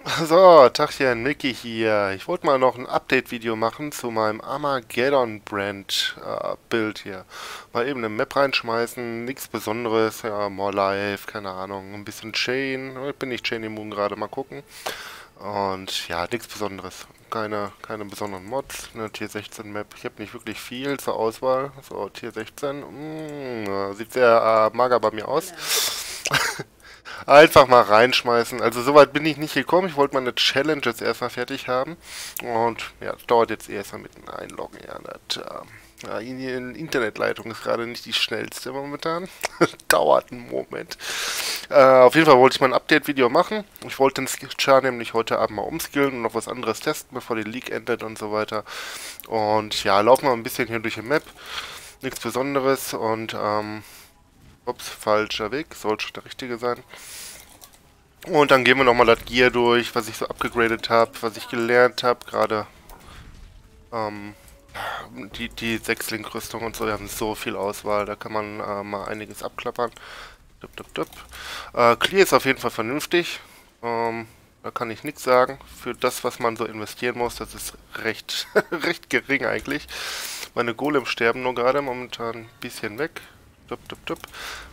So, Tachchen, Mickey hier. Ich wollte mal noch ein Update-Video machen zu meinem Armageddon-Brand-Bild hier. Mal eben eine Map reinschmeißen, nichts Besonderes, ja, More Life, keine Ahnung, ein bisschen Chain. Ich bin nicht Chain Immun gerade, mal gucken. Und ja, nichts Besonderes. Keine, keine besonderen Mods, eine Tier 16 Map. Ich habe nicht wirklich viel zur Auswahl. So, Tier 16, mm, sieht sehr äh, mager bei mir aus. Einfach mal reinschmeißen. Also soweit bin ich nicht gekommen. Ich wollte meine Challenge jetzt erstmal fertig haben. Und ja, das dauert jetzt erstmal mit dem Einloggen. Ja, das, ja, die Internetleitung ist gerade nicht die schnellste momentan. dauert einen Moment. Äh, auf jeden Fall wollte ich mal ein Update-Video machen. Ich wollte den Char nämlich heute Abend mal umskillen und noch was anderes testen, bevor die League endet und so weiter. Und ja, laufen wir ein bisschen hier durch die Map. Nichts Besonderes und ähm, Ups, falscher Weg. Sollte schon der richtige sein. Und dann gehen wir nochmal das Gear durch, was ich so abgegradet habe, was ich gelernt habe. Gerade ähm, die, die Sechslink-Rüstung und so. Wir haben so viel Auswahl. Da kann man äh, mal einiges abklappern. Dup, dup, dup. Äh, Clear ist auf jeden Fall vernünftig. Ähm, da kann ich nichts sagen. Für das, was man so investieren muss, das ist recht, recht gering eigentlich. Meine Golems sterben nur gerade momentan ein bisschen weg dup, dup, dup,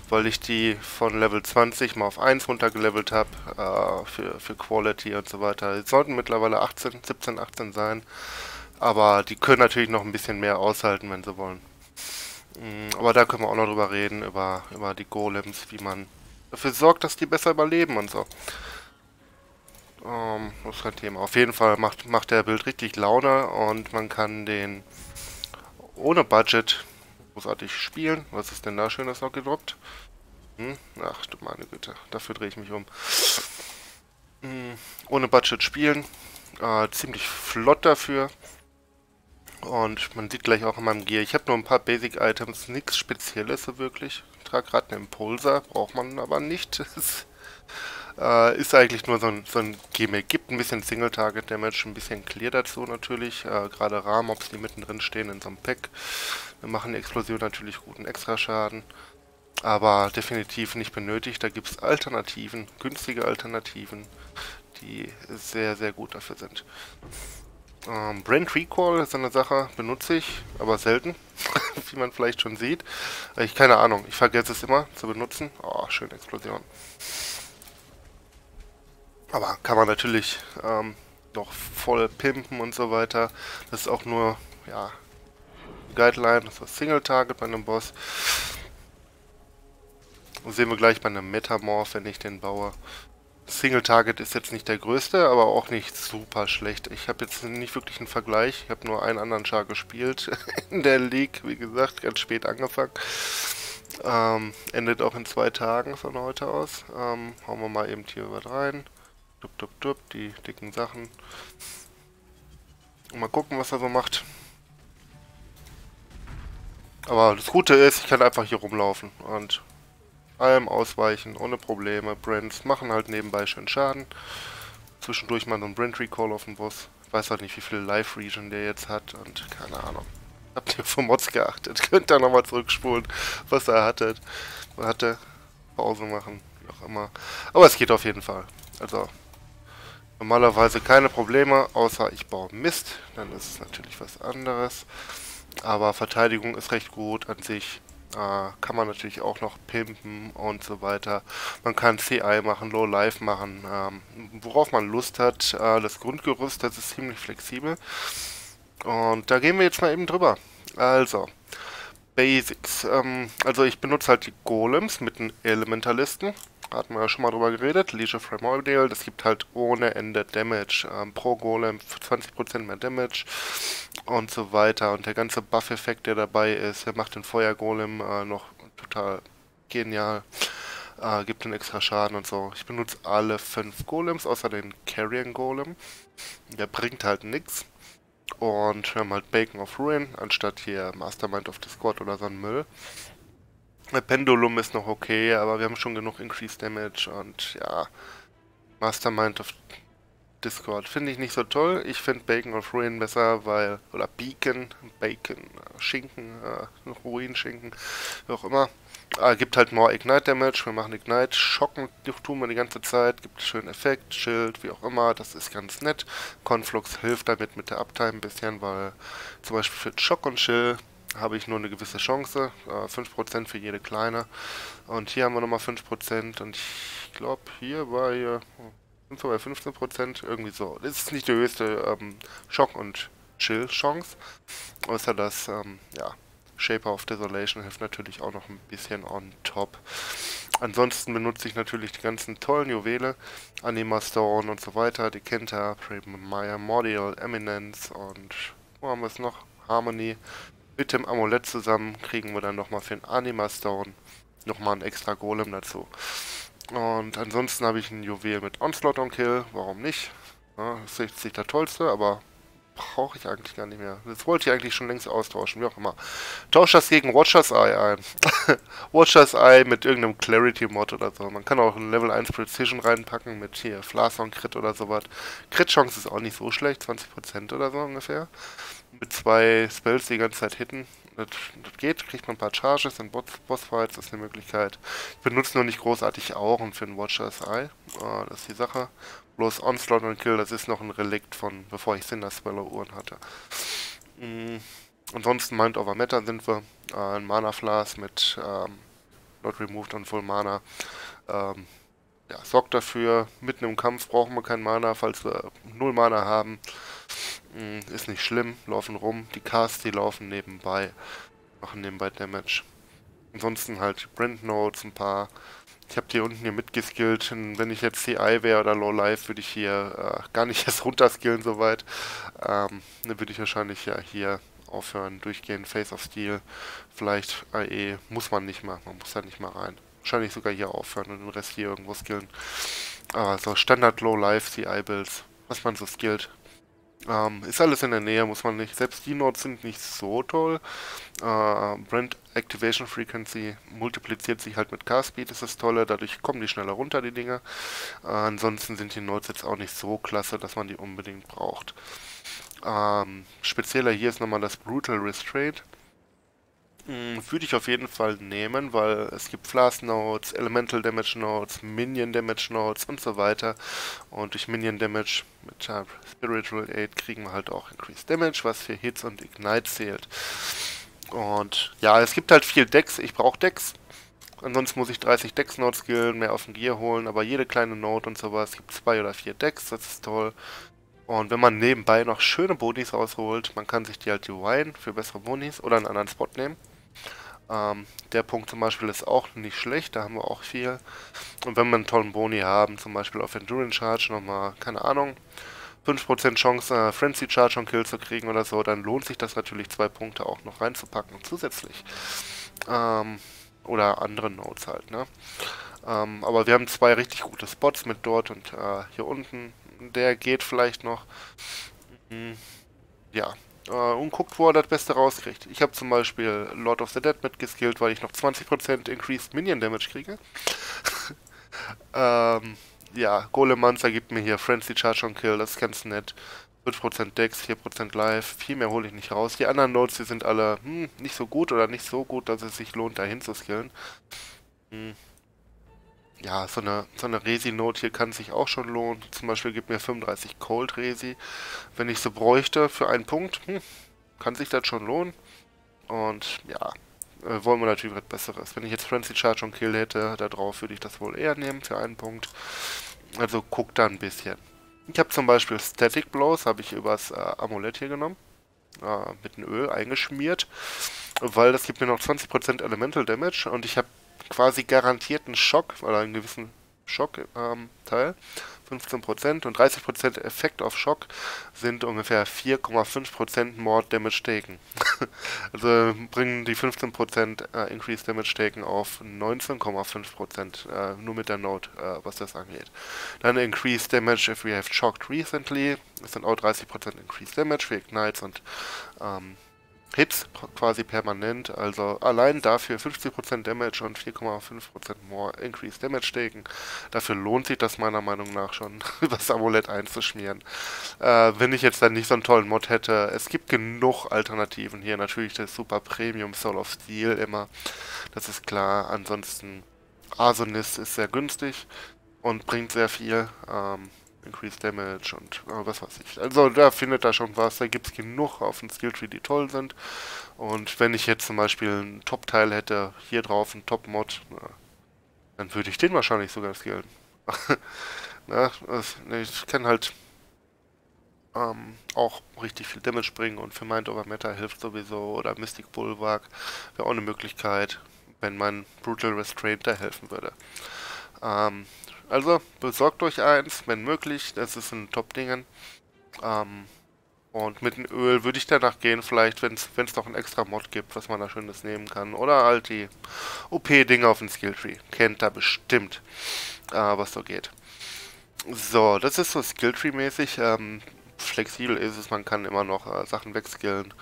weil ich die von Level 20 mal auf 1 runtergelevelt habe äh, für, für Quality und so weiter. Die sollten mittlerweile 18, 17, 18 sein, aber die können natürlich noch ein bisschen mehr aushalten, wenn sie wollen. Mm, aber da können wir auch noch drüber reden, über, über die Golems, wie man dafür sorgt, dass die besser überleben und so. Ähm, das ist kein Thema. Auf jeden Fall macht, macht der Bild richtig Laune und man kann den ohne Budget großartig spielen. Was ist denn da Schönes noch gedroppt? Hm? Ach du meine Güte, dafür drehe ich mich um. Hm, ohne Budget spielen. Äh, ziemlich flott dafür. Und man sieht gleich auch in meinem Gear, ich habe nur ein paar Basic-Items, nichts Spezielles so wirklich. Ich trage gerade einen Impulser, braucht man aber nicht. äh, ist eigentlich nur so ein, so ein Gimmick. Gibt ein bisschen Single-Target-Damage, ein bisschen Clear dazu natürlich. Äh, Gerade Rahmobs, die mittendrin stehen in so einem Pack. Wir machen die Explosion natürlich guten Extraschaden. Aber definitiv nicht benötigt. Da gibt es Alternativen, günstige Alternativen, die sehr, sehr gut dafür sind. Ähm, Brand Recall ist eine Sache, benutze ich, aber selten, wie man vielleicht schon sieht. Ich keine Ahnung, ich vergesse es immer zu benutzen. Oh, schöne Explosion. Aber kann man natürlich ähm, noch voll pimpen und so weiter. Das ist auch nur, ja, Guideline, das ist Single Target bei einem Boss. Das sehen wir gleich bei einem Metamorph, wenn ich den baue. Single Target ist jetzt nicht der größte, aber auch nicht super schlecht. Ich habe jetzt nicht wirklich einen Vergleich. Ich habe nur einen anderen Char gespielt in der League, wie gesagt, ganz spät angefangen. Ähm, endet auch in zwei Tagen von heute aus. Ähm, hauen wir mal eben hier was rein. Dup, dup, dup, die dicken Sachen. Und mal gucken, was er so macht. Aber das Gute ist, ich kann einfach hier rumlaufen und allem ausweichen, ohne Probleme. Brands machen halt nebenbei schön Schaden. Zwischendurch mal so ein Brand Recall auf den Boss. Ich weiß halt nicht, wie viel Life Region der jetzt hat und keine Ahnung. Habt ihr auf Mods geachtet? Könnt ihr nochmal zurückspulen, was er hatte. hatte. Pause machen, wie auch immer. Aber es geht auf jeden Fall. Also, Normalerweise keine Probleme, außer ich baue Mist. Dann ist es natürlich was anderes. Aber Verteidigung ist recht gut an sich. Äh, kann man natürlich auch noch pimpen und so weiter. Man kann CI machen, Low Life machen, ähm, worauf man Lust hat. Äh, das Grundgerüst, das ist ziemlich flexibel. Und da gehen wir jetzt mal eben drüber. Also, Basics. Ähm, also ich benutze halt die Golems mit den Elementalisten hatten wir ja schon mal drüber geredet, Leisure Primordial, das gibt halt ohne Ende Damage, ähm, pro Golem 20% mehr Damage und so weiter. Und der ganze Buff-Effekt, der dabei ist, der macht den Feuergolem äh, noch total genial. Äh, gibt einen extra Schaden und so. Ich benutze alle fünf Golems, außer den Carrion Golem. Der bringt halt nichts. Und wir haben halt Bacon of Ruin, anstatt hier Mastermind of Discord oder so ein Müll. Pendulum ist noch okay, aber wir haben schon genug Increased Damage und ja, Mastermind of Discord finde ich nicht so toll. Ich finde Bacon of Ruin besser, weil, oder Beacon, Bacon, äh, Schinken, äh, Ruin-Schinken, wie auch immer. Äh, gibt halt more Ignite Damage. Wir machen Ignite. Schocken tun wir die ganze Zeit. Gibt schönen Effekt, Schild, wie auch immer. Das ist ganz nett. Conflux hilft damit mit der Uptime ein bisschen, weil zum Beispiel für Schock und Chill habe ich nur eine gewisse Chance. Äh, 5% für jede kleine. Und hier haben wir nochmal 5%. Und ich glaube, hier sind wir bei 15%. Irgendwie so. Das ist nicht die höchste ähm, Schock- und Chill-Chance. Außer dass, ähm, ja, Shaper of Desolation hilft natürlich auch noch ein bisschen on top. Ansonsten benutze ich natürlich die ganzen tollen Juwele, Anima Stone und so weiter, die Kenta, Maya Mordial, Eminence und wo haben wir es noch? Harmony. Mit dem Amulett zusammen kriegen wir dann nochmal für den Anima Stone nochmal einen extra Golem dazu. Und ansonsten habe ich ein Juwel mit Onslaught on Kill, warum nicht? Ja, das ist nicht der tollste, aber brauche ich eigentlich gar nicht mehr. Das wollte ich eigentlich schon längst austauschen, wie auch immer. Tausche das gegen Watcher's Eye ein. Watcher's Eye mit irgendeinem Clarity-Mod oder so. Man kann auch ein Level 1 Precision reinpacken mit hier Flason Crit oder sowas. Crit-Chance ist auch nicht so schlecht, 20% oder so ungefähr. Mit zwei Spells die ganze Zeit hitten. Das, das geht, kriegt man ein paar Charges in Bossfights, das ist eine Möglichkeit. Ich benutze nur nicht großartig Auren für ein Watcher's Eye. Uh, das ist die Sache. Bloß Onslaught und Kill, das ist noch ein Relikt von, bevor ich Cinder Speller Uhren hatte. Mhm. Ansonsten Mind over Matter sind wir. Äh, ein Mana Flask mit ähm, Not Removed und Full Mana. Ähm, ja, sorgt dafür, mitten im Kampf brauchen wir kein Mana, falls wir null Mana haben. Mhm, ist nicht schlimm, laufen rum. Die Casts, die laufen nebenbei, machen nebenbei Damage. Ansonsten halt Brand Notes, ein paar ich habe die unten hier mitgeskillt. Wenn ich jetzt CI wäre oder Low Life, würde ich hier äh, gar nicht erst runterskillen soweit. Ähm, dann würde ich wahrscheinlich ja hier aufhören, durchgehen, Face of Steel. Vielleicht AE muss man nicht mal, man muss da nicht mal rein. Wahrscheinlich sogar hier aufhören und den Rest hier irgendwo skillen. Aber so Standard Low Life CI Builds, was man so skillt, ähm, ist alles in der Nähe, muss man nicht. Selbst die Nodes sind nicht so toll. Äh, Brand Activation Frequency multipliziert sich halt mit Car-Speed, ist das Tolle. Dadurch kommen die schneller runter, die Dinge. Äh, ansonsten sind die Nodes jetzt auch nicht so klasse, dass man die unbedingt braucht. Ähm, spezieller hier ist nochmal das Brutal Restraint. Hm, würde ich auf jeden Fall nehmen, weil es gibt Flask Nodes, Elemental Damage Nodes, Minion Damage Nodes und so weiter. Und durch Minion Damage mit Spiritual Aid kriegen wir halt auch Increased Damage, was für Hits und Ignite zählt. Und ja, es gibt halt viel Decks. Ich brauche Decks. Ansonsten muss ich 30 Decks Nodes skillen, mehr auf den Gear holen, aber jede kleine Node und sowas gibt zwei oder vier Decks, das ist toll. Und wenn man nebenbei noch schöne Bonis rausholt, man kann sich die halt divine für bessere Bonis oder einen anderen Spot nehmen. Ähm, der Punkt zum Beispiel ist auch nicht schlecht, da haben wir auch viel. Und wenn wir einen tollen Boni haben, zum Beispiel auf Endurance Charge nochmal, keine Ahnung, 5% Chance, äh, Frenzy Charge und Kill zu kriegen oder so, dann lohnt sich das natürlich, zwei Punkte auch noch reinzupacken zusätzlich. Ähm, oder andere Nodes halt, ne? Ähm, aber wir haben zwei richtig gute Spots mit dort und äh, hier unten. Der geht vielleicht noch. Mhm. Ja, äh, und guckt, wo er das Beste rauskriegt. Ich habe zum Beispiel Lord of the Dead mitgeskillt, weil ich noch 20% Increased Minion Damage kriege. ähm, ja, Golemanzer gibt mir hier Frenzy Charge on Kill, das ist ganz nett. 5% Dex, 4% Life, viel mehr hole ich nicht raus. Die anderen Nodes, die sind alle hm, nicht so gut oder nicht so gut, dass es sich lohnt, dahin zu skillen. Hm ja, so eine, so eine Resi-Note hier kann sich auch schon lohnen. Zum Beispiel gibt mir 35 Cold Resi. Wenn ich sie bräuchte für einen Punkt, hm, kann sich das schon lohnen. Und ja, äh, wollen wir natürlich was Besseres. Wenn ich jetzt Frenzy Charge und Kill hätte, da drauf würde ich das wohl eher nehmen für einen Punkt. Also guck da ein bisschen. Ich habe zum Beispiel Static Blows, habe ich übers äh, Amulett hier genommen. Äh, mit einem Öl eingeschmiert. Weil das gibt mir noch 20% Elemental Damage und ich habe quasi garantierten Schock oder einen gewissen Schockteil. Ähm, 15% und 30% Effekt auf Schock sind ungefähr 4,5% more Damage taken. also bringen die 15% äh, Increased Damage taken auf 19,5% äh, nur mit der Note, äh, was das angeht. Dann Increased Damage if we have shocked recently. Das sind auch 30% Increased Damage für Ignites und ähm, Hits quasi permanent, also allein dafür 50% Damage und 4,5% more Increased Damage steken. Dafür lohnt sich das meiner Meinung nach schon, das Amulett einzuschmieren. Äh, wenn ich jetzt dann nicht so einen tollen Mod hätte, es gibt genug Alternativen hier. Natürlich das Super Premium Soul of Steel immer, das ist klar. Ansonsten Arsonist ist sehr günstig und bringt sehr viel. Ähm, Increased Damage und äh, was weiß ich. Also da findet er schon was, da gibt es genug auf dem Skilltree, die toll sind. Und wenn ich jetzt zum Beispiel einen Top-Teil hätte, hier drauf ein Top-Mod, dann würde ich den wahrscheinlich sogar skillen. na, das, ich kann halt ähm, auch richtig viel Damage bringen und für Mind Over Matter hilft sowieso oder Mystic Bulwark wäre auch eine Möglichkeit, wenn mein Brutal Restraint da helfen würde. Ähm, also besorgt euch eins, wenn möglich. Das ist ein Top-Dingen. Ähm, und mit dem Öl würde ich danach gehen, vielleicht, wenn es noch ein extra Mod gibt, was man da Schönes nehmen kann. Oder halt die OP-Dinge auf dem Skilltree. Kennt da bestimmt, äh, was so geht. So, das ist so Skilltree-mäßig. Ähm, flexibel ist es, man kann immer noch äh, Sachen wegskillen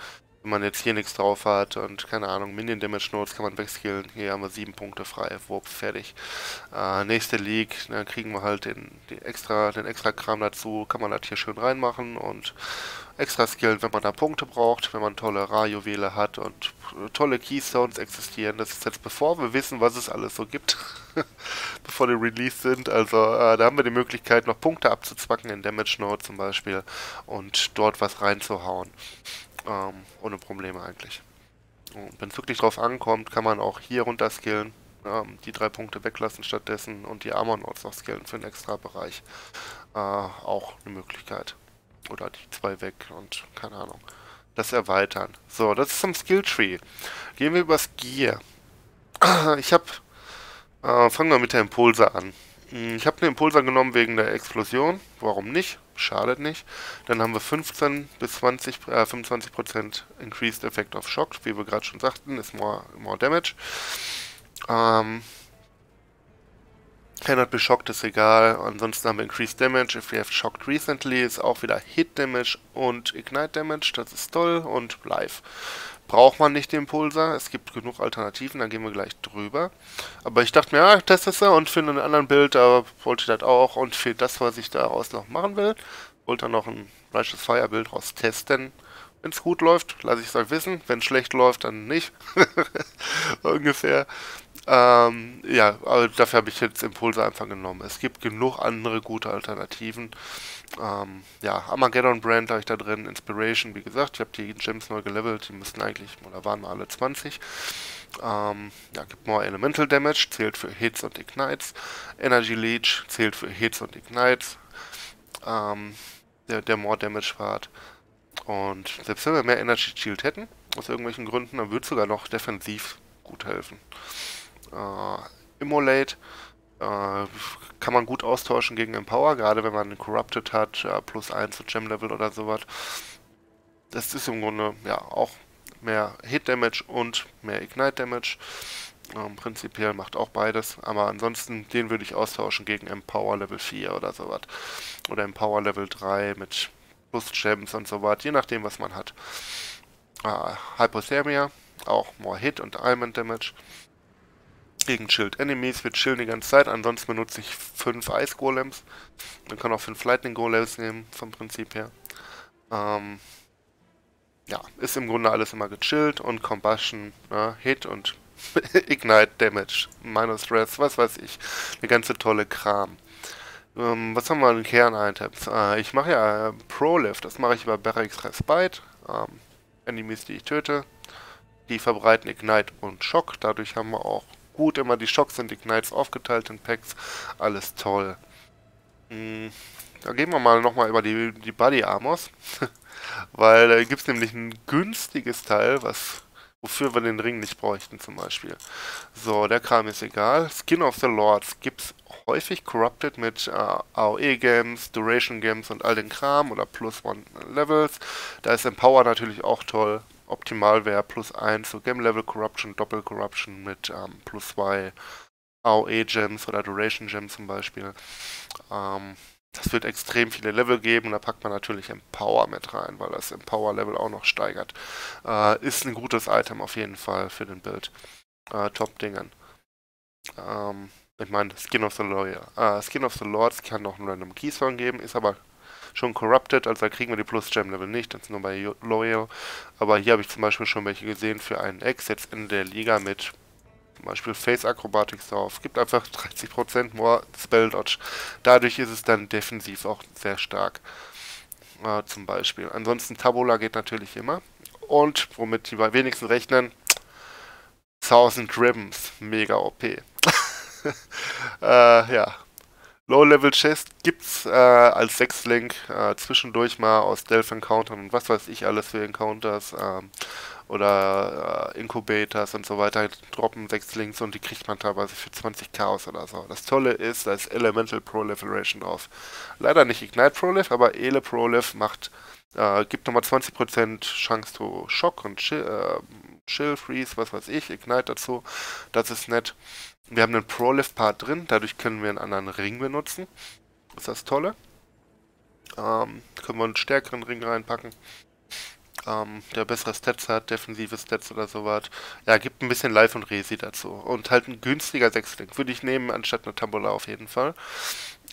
wenn man jetzt hier nichts drauf hat und keine Ahnung, Minion Damage Notes kann man wegskillen. Hier haben wir sieben Punkte frei, Wurp, fertig. Äh, nächste League, dann kriegen wir halt den, den, extra, den extra Kram dazu, kann man das hier schön reinmachen und extra skillen, wenn man da Punkte braucht, wenn man tolle Ra-Juwele hat und tolle Keystones existieren. Das ist jetzt bevor wir wissen, was es alles so gibt, bevor die released sind. Also äh, da haben wir die Möglichkeit, noch Punkte abzuzwacken in Damage Note zum Beispiel und dort was reinzuhauen. Ähm, ohne Probleme eigentlich. Wenn es wirklich drauf ankommt, kann man auch hier runter skillen, ähm, die drei Punkte weglassen stattdessen und die Armor Notes noch skillen für einen extra Bereich. Äh, auch eine Möglichkeit. Oder die zwei weg und keine Ahnung. Das erweitern. So, das ist zum Skill Tree. Gehen wir übers Gear. Ich habe. Äh, fangen wir mit der Impulse an. Hm, ich habe den Impulser genommen wegen der Explosion. Warum nicht? Schadet nicht. Dann haben wir 15 bis 20, äh, 25% Increased Effect of Shock, wie wir gerade schon sagten, ist more, more Damage. Ähm, Cannot be shocked ist egal. Ansonsten haben wir Increased Damage. If we have shocked recently ist auch wieder Hit Damage und Ignite Damage. Das ist toll. Und Live braucht man nicht den Pulsar. Es gibt genug Alternativen, da gehen wir gleich drüber. Aber ich dachte mir, ja, ich teste es und finde einen anderen Bild, da wollte ich das auch und fehlt das, was ich daraus noch machen will. Wollte dann noch ein Righteous Fire Bild raus testen. Wenn es gut läuft, lasse ich es euch wissen. Wenn es schlecht läuft, dann nicht. Ungefähr. Ähm, ja, aber dafür habe ich jetzt Impulse einfach genommen. Es gibt genug andere gute Alternativen. Ähm, ja, Armageddon Brand habe ich da drin, Inspiration, wie gesagt, ich habe die Gems neu gelevelt, die müssten eigentlich, oder waren wir alle 20. Ähm, ja, gibt More Elemental Damage, zählt für Hits und Ignites. Energy Leech zählt für Hits und Ignites. Ähm, der, der More Damage Part. Und selbst wenn wir mehr Energy Shield hätten, aus irgendwelchen Gründen, dann würde es sogar noch defensiv gut helfen. Äh, Immolate äh, kann man gut austauschen gegen Empower, gerade wenn man Corrupted hat, äh, plus 1 zu Gem Level oder sowas. Das ist im Grunde ja auch mehr Hit Damage und mehr Ignite Damage. Ähm, prinzipiell macht auch beides, aber ansonsten den würde ich austauschen gegen Empower Level 4 oder sowas. Oder Empower Level 3 mit plus Gems und sowas, je nachdem was man hat. Äh, Hypothermia, auch more Hit und Almond Damage gegen Shield Enemies. Wir chillen die ganze Zeit, ansonsten benutze ich 5 Ice Golems. Man kann auch 5 Lightning Golems nehmen, vom Prinzip her. Ähm, ja, ist im Grunde alles immer gechillt und Combustion, ne, Hit und Ignite Damage, Minus Stress, was weiß ich. Eine ganze tolle Kram. Ähm, was haben wir an Kern-Items? Äh, ich mache ja äh, Pro-Lift, das mache ich über Barracks Respite. Ähm, Enemies, die ich töte, die verbreiten Ignite und Schock. Dadurch haben wir auch gut, immer die Schocks und Ignites aufgeteilt in Packs. Alles toll. Hm, da gehen wir mal nochmal über die, die Body Armors. Weil da gibt es nämlich ein günstiges Teil, was wofür wir den Ring nicht bräuchten zum Beispiel. So, der Kram ist egal. Skin of the Lords gibt es häufig corrupted mit äh, AOE-Games, Duration-Games und all den Kram oder Plus One Levels. Da ist Empower natürlich auch toll optimal wäre plus 1 so Game Level Corruption, Doppel Corruption mit ähm, plus 2 AOE Gems oder Duration Gems zum Beispiel. Ähm, Das wird extrem viele Level geben. Da packt man natürlich Empower mit rein, weil das Empower-Level auch noch steigert. Äh, ist ein gutes Item auf jeden Fall für den Bild. Äh, Top-Dingen. Ähm, ich meine, Skin of the Lawyer. Äh, Skin of the Lords kann noch einen Random Keysong geben, ist aber schon corrupted, also da kriegen wir die Plus Gem Level nicht, das ist nur bei Loyal. Aber hier habe ich zum Beispiel schon welche gesehen für einen Ex jetzt in der Liga mit zum Beispiel Face Acrobatics drauf. Gibt einfach 30% more Spell Dodge. Dadurch ist es dann defensiv auch sehr stark. Äh, zum Beispiel. Ansonsten Tabula geht natürlich immer. Und womit die wenigsten rechnen, 1000 Ribbons. Mega OP. äh, ja, Low-Level-Chest gibt's äh, als Sechslink äh, zwischendurch mal aus Delph-Encountern und was weiß ich alles für Encounters ähm, oder äh, Incubators und so weiter droppen sechs Links und die kriegt man teilweise für 20 Chaos oder so. Das Tolle ist, da ist Elemental Proliferation drauf. Leider nicht Ignite Prolif, aber Ele Prolif macht, äh, gibt nochmal 20% Chance zu Schock und Chill, äh, Chill, Freeze, was weiß ich, Ignite dazu. Das ist nett. Wir haben einen Prolift-Part drin, dadurch können wir einen anderen Ring benutzen. Das ist das Tolle. Ähm, können wir einen stärkeren Ring reinpacken. Ähm, der bessere Stats hat, defensive Stats oder sowas. Ja, gibt ein bisschen Life und Resi dazu. Und halt ein günstiger Sechsling. Würde ich nehmen, anstatt eine Tambola auf jeden Fall.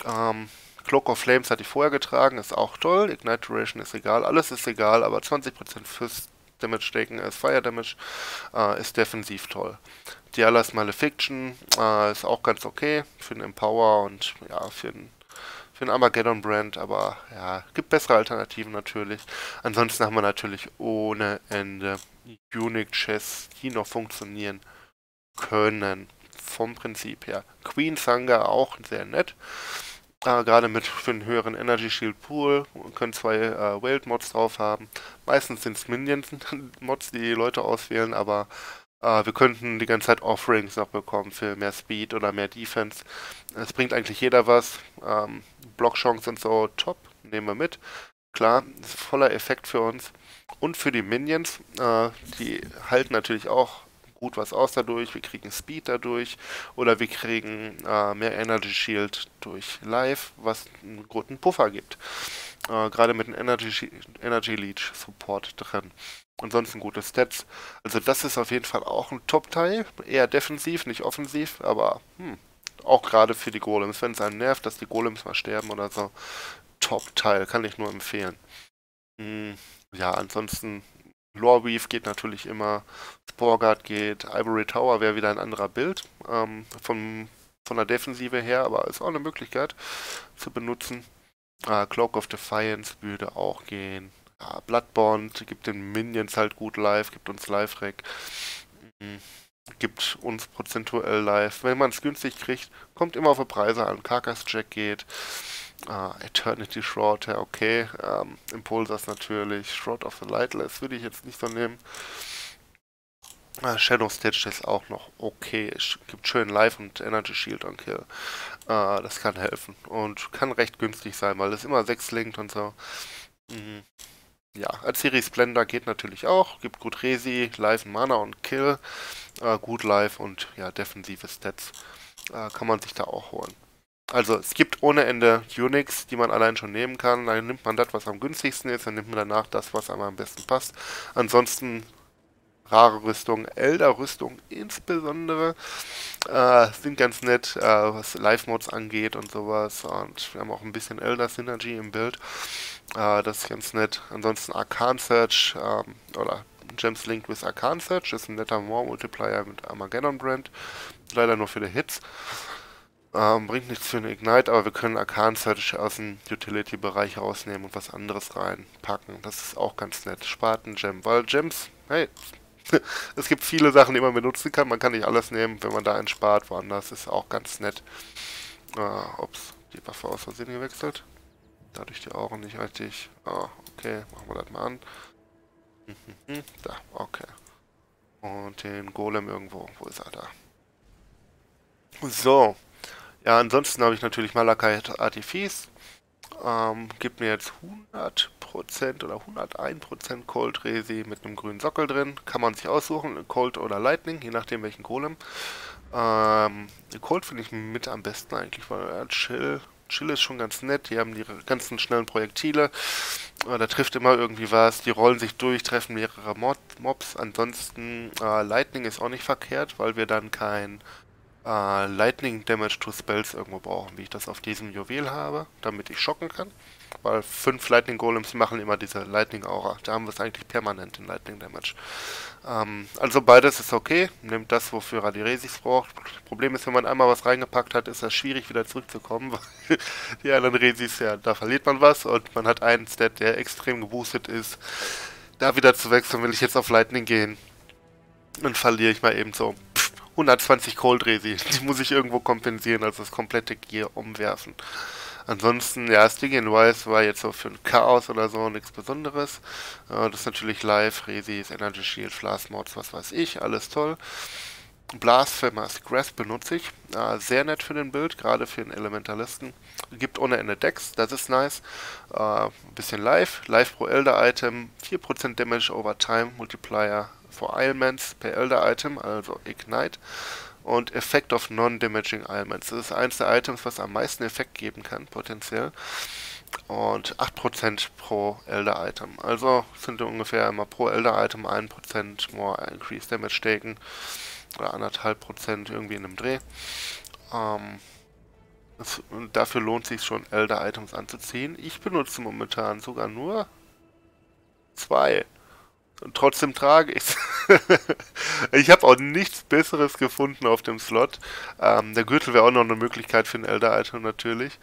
Ähm, Cloak of Flames hatte ich vorher getragen, ist auch toll. Ignite Duration ist egal, alles ist egal, aber 20% fürs Damage Staken als Fire Damage äh, ist defensiv toll. Dialas Malefiction äh, ist auch ganz okay für den Empower und ja, für den für den Armageddon Brand, aber ja, gibt bessere Alternativen natürlich. Ansonsten haben wir natürlich ohne Ende Unique Chests, die noch funktionieren können. Vom Prinzip her. Queen Sanga auch sehr nett. Äh, Gerade mit für einen höheren Energy Shield Pool. Können zwei äh, Wild Mods drauf haben. Meistens sind es Minions Mods, die, die Leute auswählen, aber äh, wir könnten die ganze Zeit Offerings noch bekommen für mehr Speed oder mehr Defense. Es bringt eigentlich jeder was. Ähm, Blockchance und so, top, nehmen wir mit. Klar, ist voller Effekt für uns. Und für die Minions, äh, die halten natürlich auch gut was aus dadurch. Wir kriegen Speed dadurch oder wir kriegen äh, mehr Energy Shield durch Live, was einen guten Puffer gibt. Äh, Gerade mit dem Energy, Energy Leech Support drin. Ansonsten gute Stats. Also das ist auf jeden Fall auch ein Top-Teil. Eher defensiv, nicht offensiv, aber hm, auch gerade für die Golems. Wenn es einen nervt, dass die Golems mal sterben oder so. Top-Teil, kann ich nur empfehlen. Hm, ja, ansonsten Loreweave geht natürlich immer, Sporgard geht, Ivory Tower wäre wieder ein anderer Bild ähm, vom, von der Defensive her, aber ist auch eine Möglichkeit zu benutzen. Äh, Cloak of Defiance würde auch gehen. Ja, Bloodborne gibt den Minions halt gut live, gibt uns Live-Rack. Mhm gibt uns prozentuell live. Wenn man es günstig kriegt, kommt immer auf die Preise an. Carcass Jack geht, uh, Eternity Shroud, ja okay, ähm, Impulsas natürlich, Shroud of the Lightless würde ich jetzt nicht so nehmen. Uh, Shadow Stitch ist auch noch okay. Es gibt schön Life und Energy Shield on Kill. Uh, das kann helfen und kann recht günstig sein, weil es immer 6 linkt und so. Mhm. Ja, Aziri Splendor geht natürlich auch. Gibt gut Resi, Life, Mana und Kill. Äh, gut Life und ja, defensive Stats. Äh, kann man sich da auch holen. Also es gibt ohne Ende Unix, die man allein schon nehmen kann. Dann nimmt man das, was am günstigsten ist, dann nimmt man danach das, was einem am besten passt. Ansonsten rare Rüstung, Elder-Rüstung insbesondere, äh, sind ganz nett, äh, was Live-Mods angeht und sowas. Und wir haben auch ein bisschen Elder-Synergy im Bild. Äh, das ist ganz nett. Ansonsten Arcan Search ähm, oder Gems Linked with Arcan Search ist ein netter More Multiplier mit Armageddon Brand. Leider nur für die Hits. Ähm, bringt nichts für eine Ignite, aber wir können Arcan Search aus dem Utility-Bereich rausnehmen und was anderes reinpacken. Das ist auch ganz nett. Spaten Gem, weil Gems, hey, es gibt viele Sachen, die man benutzen kann. Man kann nicht alles nehmen, wenn man da einen spart. Woanders ist auch ganz nett. Äh, ups, die Waffe aus Versehen gewechselt. Dadurch die Augen nicht richtig. Ah, okay, machen wir das mal an. Da, okay. Und den Golem irgendwo. Wo ist er da? So. Ja, ansonsten habe ich natürlich Malachite Artifice. Ähm, gibt mir jetzt 100% oder 101% Cold Resi mit einem grünen Sockel drin. Kann man sich aussuchen, Cold oder Lightning, je nachdem welchen Golem. Ähm, Cold finde ich mit am besten eigentlich, weil er Chill Chill ist schon ganz nett. Die haben ihre ganzen schnellen Projektile. Äh, da trifft immer irgendwie was. Die rollen sich durch, treffen mehrere Mobs. Ansonsten äh, Lightning ist auch nicht verkehrt, weil wir dann kein äh, Lightning Damage to Spells irgendwo brauchen, wie ich das auf diesem Juwel habe, damit ich schocken kann. Weil fünf Lightning Golems machen immer diese Lightning Aura. Da haben wir es eigentlich permanent in Lightning Damage. Ähm, also beides ist okay. Nimmt das, wofür er die Resis braucht. Problem ist, wenn man einmal was reingepackt hat, ist es schwierig wieder zurückzukommen, weil die anderen Resis, ja, da verliert man was und man hat einen Stat, der extrem geboostet ist. Da wieder zu wechseln, will ich jetzt auf Lightning gehen. Dann verliere ich mal eben so 120 Cold Resi. Die muss ich irgendwo kompensieren, also das komplette Gear umwerfen. Ansonsten, ja, Stygian Wise war jetzt so für ein Chaos oder so nichts Besonderes. Äh, das ist natürlich live, Resis, Energy Shield, Flask Mods, was weiß ich, alles toll. Blasphemous Grasp benutze ich. Äh, sehr nett für den Bild, gerade für den Elementalisten. Gibt ohne Ende Decks, das ist nice. Äh, bisschen live. Live pro Elder Item, 4% Damage over Time, Multiplier for Ailments per Elder Item, also Ignite und Effect of Non-Damaging Elements. Das ist eins der Items, was am meisten Effekt geben kann, potenziell. Und 8% pro Elder Item. Also sind ungefähr immer pro Elder Item 1% more Increased Damage staken. Oder 1,5% irgendwie in einem Dreh. Ähm, das, dafür lohnt sich schon, Elder Items anzuziehen. Ich benutze momentan sogar nur zwei. Und trotzdem trage ich es. ich habe auch nichts Besseres gefunden auf dem Slot. Ähm, der Gürtel wäre auch noch eine Möglichkeit für ein Elder-Item natürlich.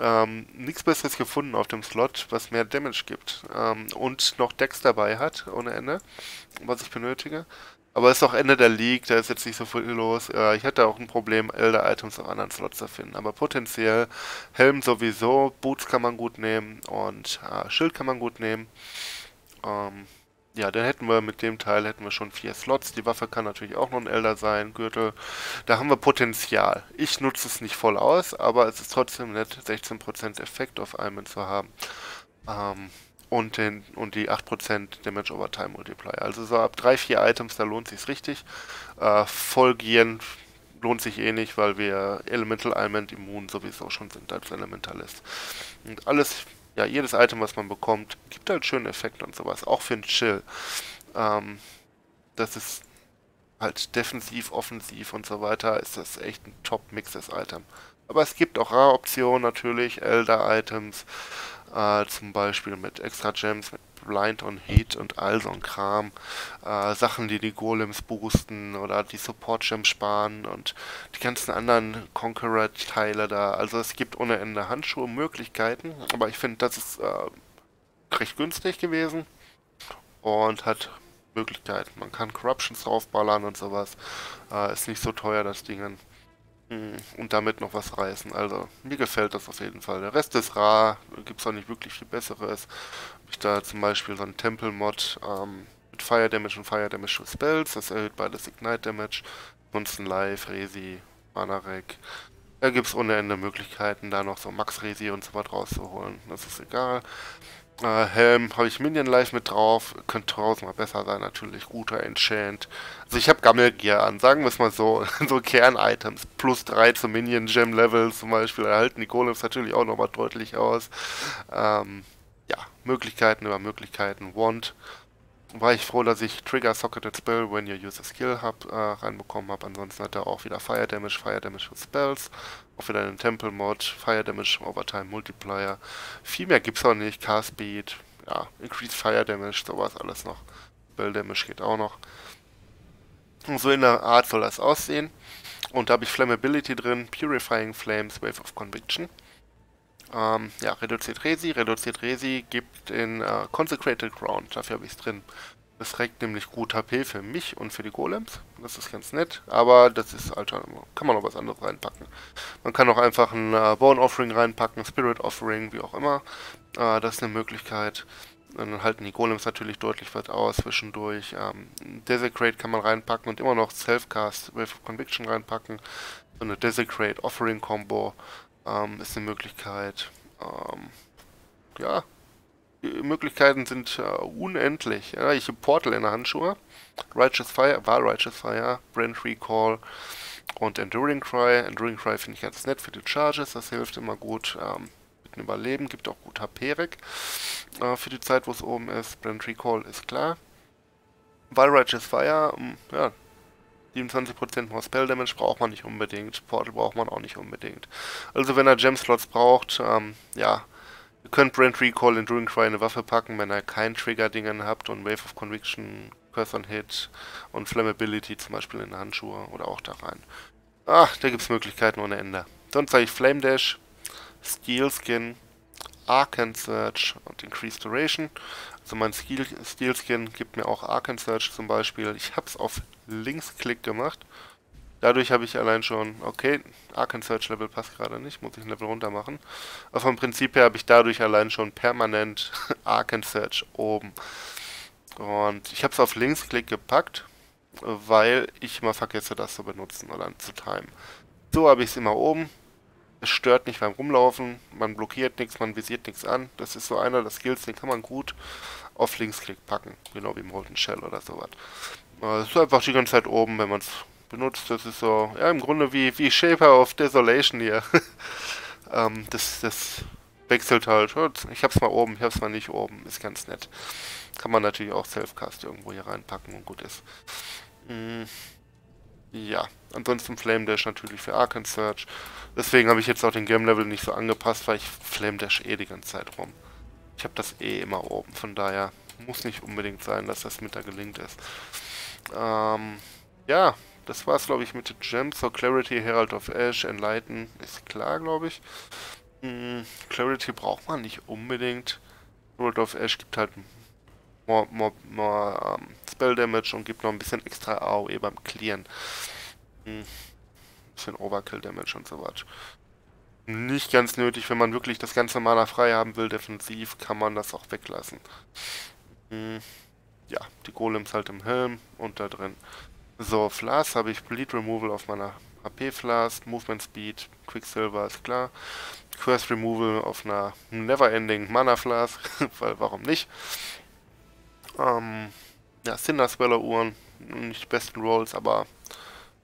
Ähm, nichts Besseres gefunden auf dem Slot, was mehr Damage gibt. Ähm, und noch Decks dabei hat, ohne Ende, was ich benötige. Aber es ist auch Ende der League, da ist jetzt nicht so viel los. Äh, ich hatte auch ein Problem, Elder-Items auf anderen Slots zu finden. Aber potenziell Helm sowieso, Boots kann man gut nehmen und äh, Schild kann man gut nehmen. Ähm, ja, dann hätten wir mit dem Teil hätten wir schon vier Slots. Die Waffe kann natürlich auch noch ein Elder sein, Gürtel. Da haben wir Potenzial. Ich nutze es nicht voll aus, aber es ist trotzdem nett, 16% Effekt auf Almen zu haben. Ähm, und, den, und die 8% Damage over Time Multiplier. Also so ab 3-4 Items, da lohnt sich richtig. Äh, Vollgieren lohnt sich eh nicht, weil wir Elemental Element immun sowieso schon sind als Elementalist. Und alles ja, jedes Item, was man bekommt, gibt halt schönen Effekt und sowas. Auch für einen Chill. Ähm, das ist halt defensiv, offensiv und so weiter, ist das echt ein Top-Mix, das Item. Aber es gibt auch Rare-Optionen natürlich, Elder-Items, äh, zum Beispiel mit extra Gems, mit Blind on Heat und all so ein Kram. Äh, Sachen, die die Golems boosten oder die Support Gems sparen und die ganzen anderen Conqueror-Teile da. Also es gibt ohne Ende Handschuhe, Möglichkeiten, aber ich finde, das ist äh, recht günstig gewesen und hat Möglichkeiten. Man kann Corruptions draufballern und sowas. Äh, ist nicht so teuer, das Ding. Hm, und damit noch was reißen. Also, mir gefällt das auf jeden Fall. Der Rest ist rar, gibt es auch nicht wirklich viel Besseres. Ich da zum Beispiel so einen Tempel-Mod ähm, mit Fire Damage und Fire Damage für Spells, das erhöht beides Ignite Damage. Ansonsten Live, Resi, Manarek. Da gibt es ohne Ende Möglichkeiten, da noch so Max Resi und so was rauszuholen. Das ist egal. Äh, Helm habe ich Minion Life mit drauf. Könnte tausendmal besser sein, natürlich. Guter Enchant. Also ich habe Gammelgear an, sagen wir es mal so. so Kern-Items. Plus 3 zum Minion Gem Level zum Beispiel. Erhalten die Golems natürlich auch nochmal deutlich aus. Ähm, ja, Möglichkeiten über Möglichkeiten. Wand. War ich froh, dass ich Trigger Socketed Spell when you use a skill hub äh, reinbekommen habe. Ansonsten hat er auch wieder Fire Damage, Fire Damage für Spells. Auch wieder einen Temple Mod, Fire Damage, Overtime Multiplier. Viel mehr gibt's auch nicht. Cast Speed, ja, Increased Fire Damage, sowas alles noch. Spell Damage geht auch noch. Und so in der Art soll das aussehen. Und da habe ich Flammability drin, Purifying Flames, Wave of Conviction. Ähm, ja, reduziert Resi. Reduziert Resi gibt in äh, Consecrated Ground. Dafür habe ich es drin. Das trägt nämlich gut HP für mich und für die Golems. Das ist ganz nett. Aber das ist, Alter, kann man noch was anderes reinpacken. Man kann auch einfach ein äh, Bone Offering reinpacken, Spirit Offering, wie auch immer. Äh, das ist eine Möglichkeit. dann halten die Golems natürlich deutlich weit aus zwischendurch. Ähm, Desecrate kann man reinpacken und immer noch Selfcast Wave of Conviction reinpacken. So eine Desecrate Offering Combo ähm, ist eine Möglichkeit. Ähm, ja, die Möglichkeiten sind äh, unendlich. Ja, ich habe Portal in der Handschuhe. Righteous Fire, war Righteous Fire, Brand Recall und Enduring Cry. Enduring Cry finde ich ganz nett für die Charges, das hilft immer gut. Ähm, mit dem Überleben, gibt auch gut HP weg äh, für die Zeit, wo es oben ist. Brand Recall ist klar. Righteous Fire, um, ja, 27% more Spell Damage braucht man nicht unbedingt. Portal braucht man auch nicht unbedingt. Also wenn er Gem Slots braucht, ähm, ja, ihr könnt Brand Recall in Enduring Cry eine Waffe packen, wenn ihr kein Trigger-Dingen habt und Wave of Conviction, Curse on Hit und Flammability zum Beispiel in Handschuhe oder auch da rein. Ach, da gibt es Möglichkeiten ohne Ende. Sonst sage ich Flame Dash, Steel Skin, Arcane Search und Increased Duration. Also mein Steel, Skin gibt mir auch Arcane Search zum Beispiel. Ich habe es auf Linksklick gemacht. Dadurch habe ich allein schon, okay, Arcane Search Level passt gerade nicht, muss ich ein Level runter machen. Aber vom Prinzip her habe ich dadurch allein schon permanent Arcane Search oben. Und ich habe es auf Linksklick gepackt, weil ich immer vergesse, das zu benutzen oder zu timen. So habe ich es immer oben. Es stört nicht beim Rumlaufen, man blockiert nichts, man visiert nichts an. Das ist so einer der Skills, den kann man gut auf Linksklick packen, genau wie Molten Shell oder sowas. Es ist einfach die ganze Zeit oben, wenn man es benutzt. Das ist so, ja, im Grunde wie, wie Shaper of Desolation hier. ähm, das, das wechselt halt. Ich hab's mal oben, ich hab's mal nicht oben. Ist ganz nett. Kann man natürlich auch Selfcast irgendwo hier reinpacken und gut ist. Mm, ja, ansonsten Flame Dash natürlich für Arcane Search. Deswegen habe ich jetzt auch den Game Level nicht so angepasst, weil ich Flame Dash eh die ganze Zeit rum. Ich habe das eh immer oben, von daher muss nicht unbedingt sein, dass das mit da gelingt ist. Ähm, ja, das war's, glaube ich, mit den Gems. So, Clarity, Herald of Ash, Enlighten, ist klar, glaube ich. Hm, Clarity braucht man nicht unbedingt. Herald of Ash gibt halt more, more, more um, ähm, Spell Damage und gibt noch ein bisschen extra AOE beim Clearen. Hm, bisschen Overkill Damage und so was. Nicht ganz nötig, wenn man wirklich das ganze Mana frei haben will, defensiv, kann man das auch weglassen. Hm ja, die Golems halt im Helm und da drin. So, Flask habe ich Bleed Removal auf meiner HP Flask, Movement Speed, Quicksilver ist klar. Curse Removal auf einer Neverending Mana Flask, weil warum nicht? Ähm, ja, Cinder Sweller Uhren, nicht die besten Rolls, aber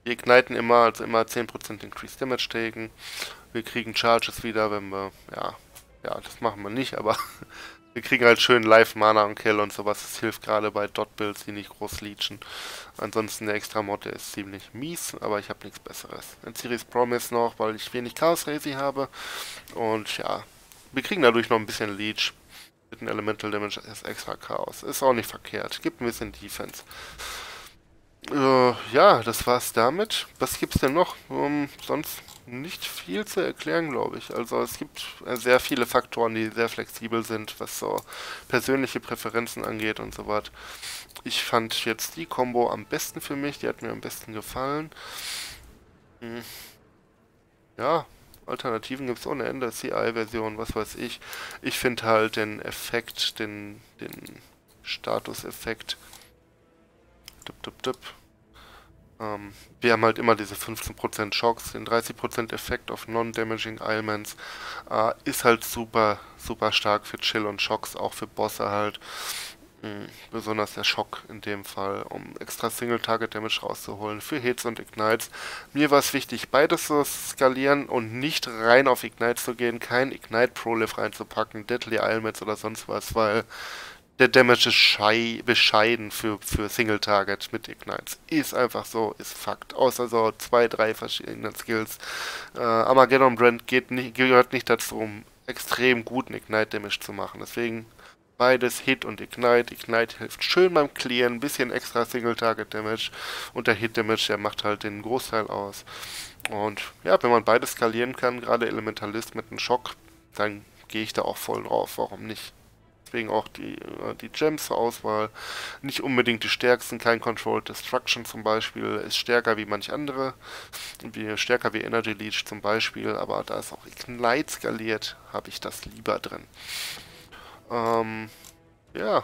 wir igniten immer, also immer 10% Increased Damage taken. Wir kriegen Charges wieder, wenn wir, ja, ja, das machen wir nicht, aber Wir kriegen halt schön Live-Mana und Kill und sowas. Das hilft gerade bei Dot-Builds, die nicht groß leechen. Ansonsten der extra Mod, ist ziemlich mies, aber ich habe nichts besseres. Ein Series Promise noch, weil ich wenig Chaos Razy habe. Und ja, wir kriegen dadurch noch ein bisschen Leech. Mit einem Elemental Damage ist extra Chaos. Ist auch nicht verkehrt. Gibt ein bisschen Defense. Äh, ja, das war's damit. Was gibt's denn noch? Um, sonst nicht viel zu erklären, glaube ich. Also es gibt äh, sehr viele Faktoren, die sehr flexibel sind, was so persönliche Präferenzen angeht und so was. Ich fand jetzt die Combo am besten für mich, die hat mir am besten gefallen. Hm. Ja, Alternativen gibt es ohne Ende, CI-Version, was weiß ich. Ich finde halt den Effekt, den, den Status-Effekt. Dup, dup, dup ähm, wir haben halt immer diese 15% Shocks, den 30% Effekt auf Non-Damaging Elements. Äh, ist halt super, super stark für Chill und Shocks, auch für Bosse halt. Mhm, besonders der Schock in dem Fall, um extra Single-Target-Damage rauszuholen für Hits und Ignites. Mir war es wichtig, beides zu skalieren und nicht rein auf Ignites zu gehen, kein Ignite-Prolif reinzupacken, Deadly Elements oder sonst was, weil der Damage ist bescheiden für, für Single-Target mit Ignites. Ist einfach so, ist Fakt. Außer so zwei, drei verschiedene Skills. Äh, Armageddon Brand geht nicht, gehört nicht dazu, um extrem guten Ignite-Damage zu machen. Deswegen beides Hit und Ignite. Ignite hilft schön beim Clearen, ein bisschen extra Single-Target-Damage. Und der Hit-Damage, der macht halt den Großteil aus. Und ja, wenn man beides skalieren kann, gerade Elementalist mit einem Schock, dann gehe ich da auch voll drauf. Warum nicht? Deswegen auch die, äh, die Gems zur Auswahl. Nicht unbedingt die stärksten, kein Controlled Destruction zum Beispiel ist stärker wie manch andere, wie, stärker wie Energy Leech zum Beispiel, aber da es auch Ignite skaliert, habe ich das lieber drin. Ähm, ja,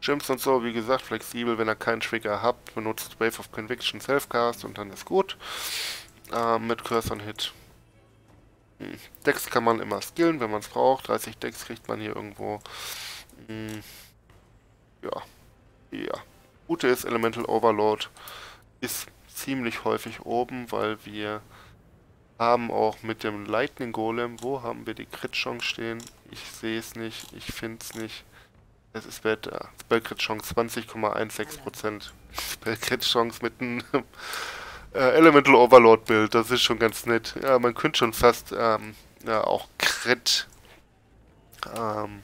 Gems und so, wie gesagt, flexibel, wenn ihr keinen Trigger habt, benutzt Wave of Conviction Selfcast und dann ist gut. Ähm, mit Curse on Hit. Decks kann man immer skillen, wenn man es braucht. 30 Decks kriegt man hier irgendwo. Hm. Ja. Ja. Gute ist Elemental Overload. Ist ziemlich häufig oben, weil wir haben auch mit dem Lightning Golem, wo haben wir die Crit-Chance stehen? Ich sehe es nicht, ich finde es nicht. Es ist Wetter. Spell-Crit-Chance 20,16%. Spell-Crit-Chance mit einem äh, Elemental Overlord-Bild, das ist schon ganz nett. Ja, man könnte schon fast ähm, ja, auch Crit ähm,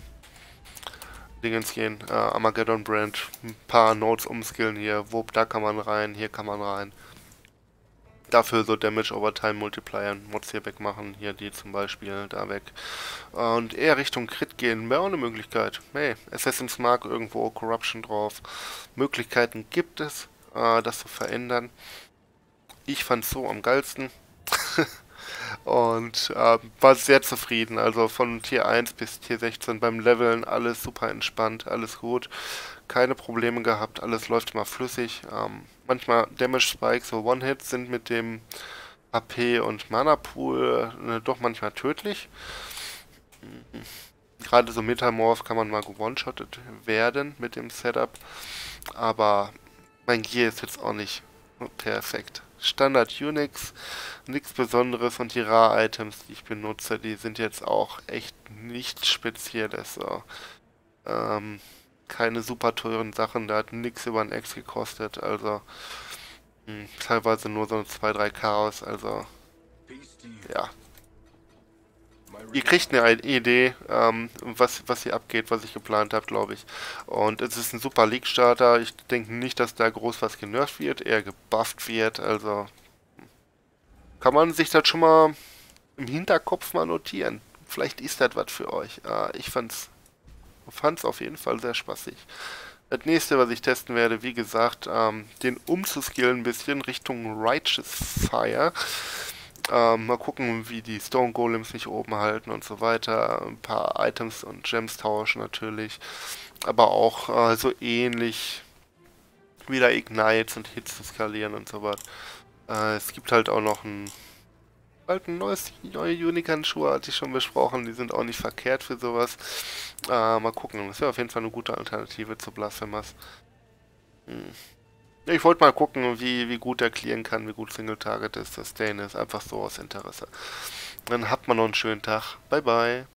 Dingens gehen. Äh, Armageddon Brand. Ein paar Notes umskillen hier. Wupp, da kann man rein, hier kann man rein. Dafür so Damage over Time Multiplier Mods hier wegmachen. Hier die zum Beispiel, da weg. Und eher Richtung Crit gehen, wäre auch eine Möglichkeit. Hey, Assassin's Mark irgendwo, Corruption drauf. Möglichkeiten gibt es, äh, das zu verändern. Ich fand so am geilsten. und äh, war sehr zufrieden. Also von Tier 1 bis Tier 16 beim Leveln alles super entspannt, alles gut. Keine Probleme gehabt, alles läuft immer flüssig. Ähm, manchmal Damage Spikes, so One-Hits sind mit dem AP und Mana Pool äh, doch manchmal tödlich. Gerade so Metamorph kann man mal one-shotted werden mit dem Setup. Aber mein Gear ist jetzt auch nicht perfekt. Standard Unix, nichts Besonderes und die Rar-Items, die ich benutze, die sind jetzt auch echt nichts Spezielles. So. Ähm, keine super teuren Sachen, da hat nichts über ein X gekostet, also mh, hm, teilweise nur so 2-3 Chaos, also ja. Ihr kriegt eine Idee, ähm, was, was hier abgeht, was ich geplant habe, glaube ich. Und es ist ein super League-Starter. Ich denke nicht, dass da groß was genervt wird, eher gebufft wird. Also kann man sich das schon mal im Hinterkopf mal notieren. Vielleicht ist das was für euch. Äh, ich fand's fand es auf jeden Fall sehr spaßig. Das nächste, was ich testen werde, wie gesagt, ähm, den umzuskillen ein bisschen Richtung Righteous Fire. Ähm, mal gucken, wie die Stone Golems sich oben halten und so weiter. Ein paar Items und Gems tauschen natürlich. Aber auch äh, so ähnlich wieder Ignites und Hits skalieren und so weiter. Äh, es gibt halt auch noch ein bald ein neues, neue Unicorn-Schuhe, hatte ich schon besprochen. Die sind auch nicht verkehrt für sowas. Äh, mal gucken. Das wäre auf jeden Fall eine gute Alternative zu Blasphemous. Hm. Ich wollte mal gucken, wie, wie gut er clearen kann, wie gut Single Target ist, Sustain ist. Einfach so aus Interesse. Dann hat man noch einen schönen Tag. Bye, bye.